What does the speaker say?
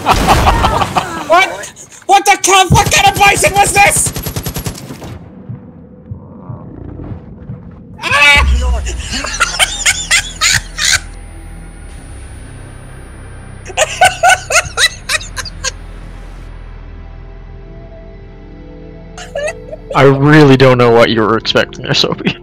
what? What the cuff? What kind of bison was this? I really don't know what you were expecting there, Sophie.